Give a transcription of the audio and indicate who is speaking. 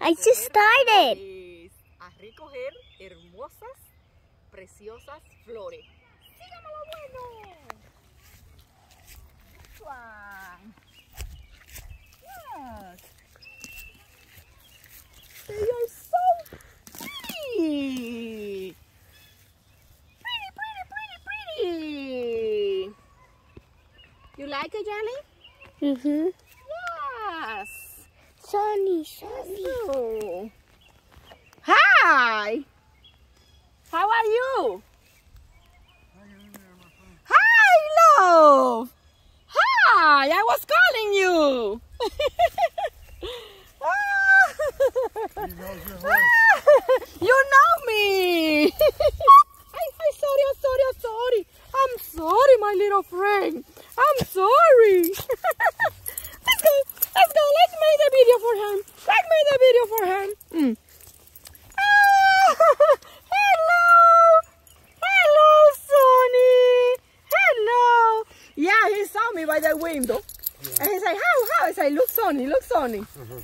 Speaker 1: I just started.
Speaker 2: flores, A recoger hermosas, preciosas flores. Síganme lo bueno. One. Look. They are so pretty. Pretty, pretty, pretty, pretty. You like it, Jelly?
Speaker 1: Mm-hmm.
Speaker 2: Hi. How are you? Hi, love. Hi, I was calling you. you know me. I, I sorry, I'm sorry, I'm sorry. I'm sorry, my little friend. I'm sorry. me by the window. And he said, how, how? I said, look, Sonny, look, Sonny. Mm-hmm.